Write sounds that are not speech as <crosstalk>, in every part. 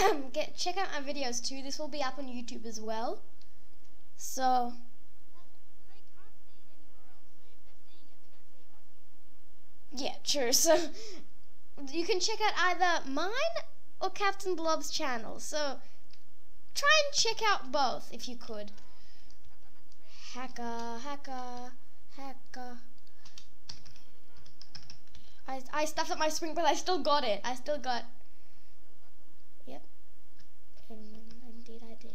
<coughs> get check out my videos too. This will be up on YouTube as well. So yeah, true. <laughs> So you can check out either mine or Captain Blob's channel. So try and check out both if you could. Hacker, hacker, hacker. I, I stuffed up my spring, but I still got it. I still got. Yep. And indeed I did.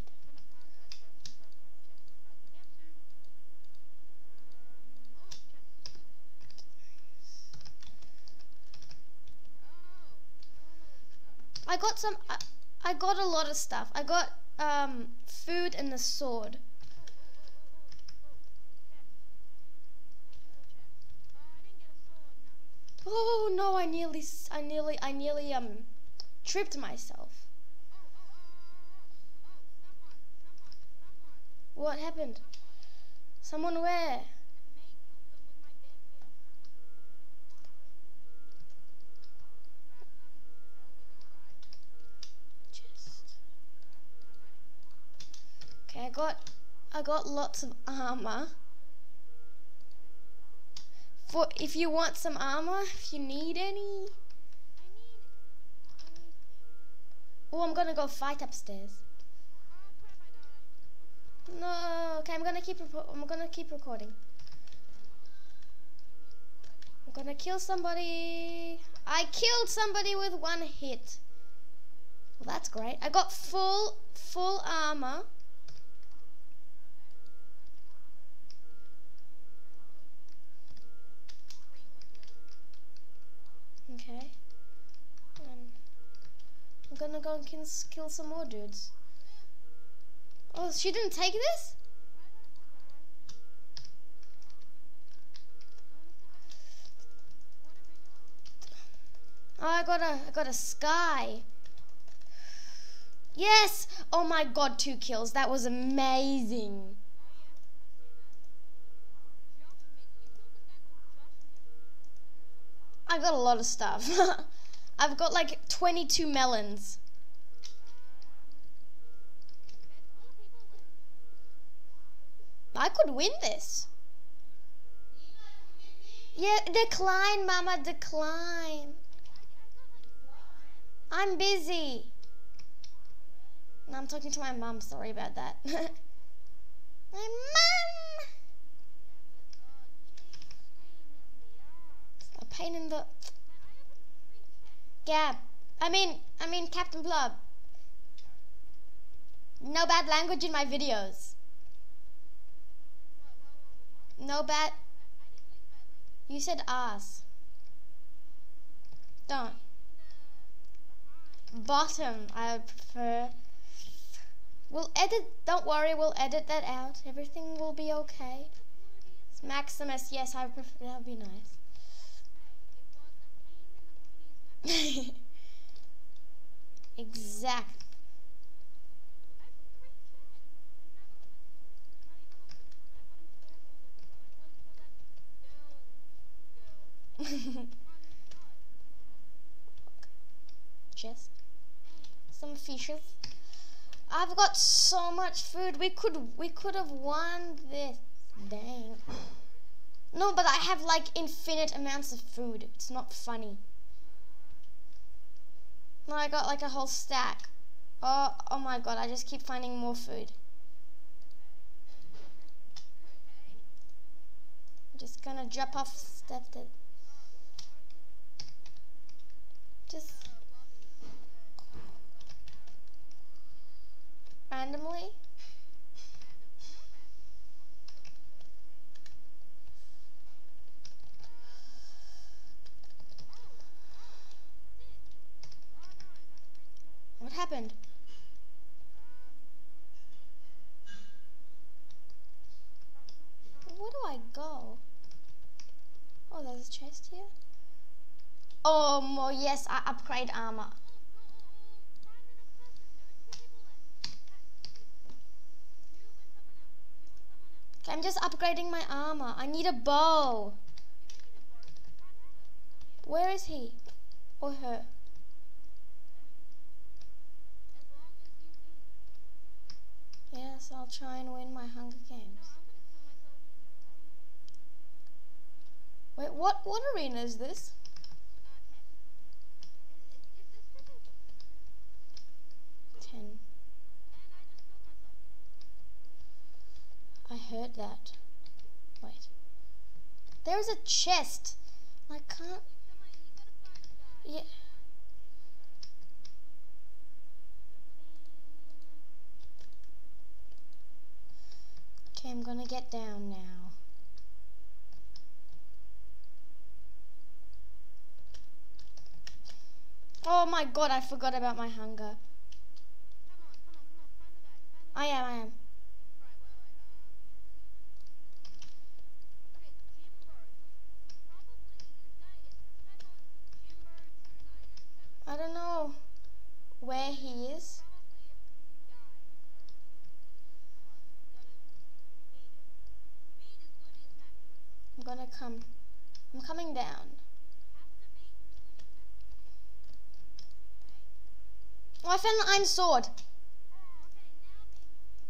I got some. I, I got a lot of stuff. I got um, food and the sword. Oh no! I nearly, I nearly, I nearly um, tripped myself. What happened? Someone where? Got, I got lots of armor. For if you want some armor, if you need any. Oh, I'm gonna go fight upstairs. No, okay, I'm gonna keep. I'm gonna keep recording. I'm gonna kill somebody. I killed somebody with one hit. Well, that's great. I got full, full armor. Okay. And I'm gonna go and kill, kill some more dudes. Oh, she didn't take this? Oh, I got a, I got a sky. Yes! Oh my god, two kills. That was amazing. I got a lot of stuff. <laughs> I've got like 22 melons. I could win this. Yeah, decline, mama, decline. I'm busy. No, I'm talking to my mom. Sorry about that. <laughs> my mom. A pain in the. Gab. I mean, I mean, Captain Blob. No bad language in my videos. No bad. You said ass. Don't. Bottom, I prefer. We'll edit, don't worry, we'll edit that out. Everything will be okay. Maximus, yes, I prefer, that would be nice. Exact. <laughs> Just some fishes. I've got so much food. We could we could have won this. Dang. No, but I have like infinite amounts of food. It's not funny. No, I got like a whole stack. Oh, oh my god, I just keep finding more food. I'm just gonna drop off stuff that just randomly. Happened? Where do I go? Oh, there's a chest here. Oh, more yes, I upgrade armor. Okay, I'm just upgrading my armor. I need a bow. Where is he? Or her? I'll try and win my Hunger Games. Wait, what what arena is this? Ten. I heard that. Wait. There's a chest. I can't. Yeah. Okay, I'm gonna get down now. Oh my god, I forgot about my hunger. I am, I am. I don't know where he is. I'm gonna come. I'm coming down. Oh, I found an iron sword.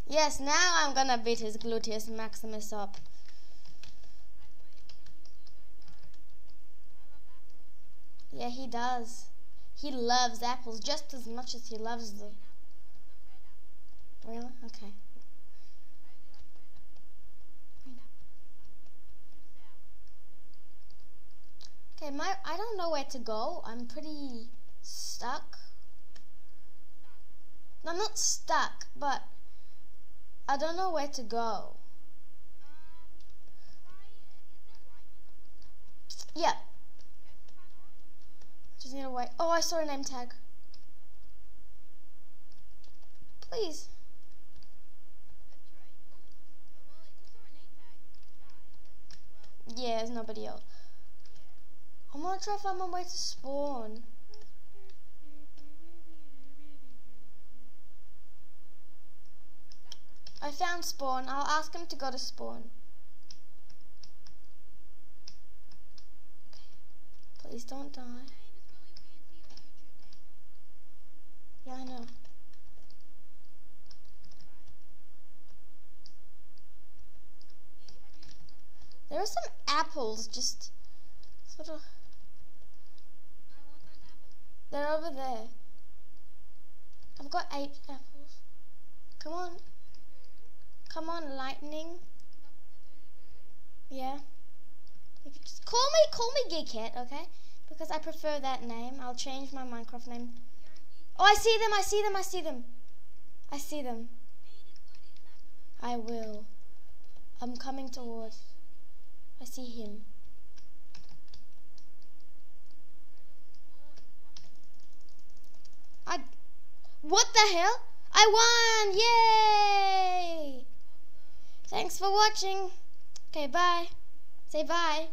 Yes, now I'm gonna beat his gluteus maximus up. Yeah, he does. He loves apples just as much as he loves the... Really? Okay. Okay, my I don't know where to go. I'm pretty stuck. No, I'm not stuck, but I don't know where to go. Yeah. Just need to wait. Oh, I saw a name tag. Please. Yeah, there's nobody else. I'm gonna try to find my way to spawn. I found spawn. I'll ask him to go to spawn. Please don't die. Yeah, I know. There are some apples just sort of... They're over there. I've got eight apples. Come on. Come on, lightning. Yeah. Just call me, call me Geekhead, okay? Because I prefer that name. I'll change my Minecraft name. Oh, I see them, I see them, I see them. I see them. I will. I'm coming towards. I see him. I. What the hell? I won! Yay! Thanks for watching. Okay, bye. Say bye.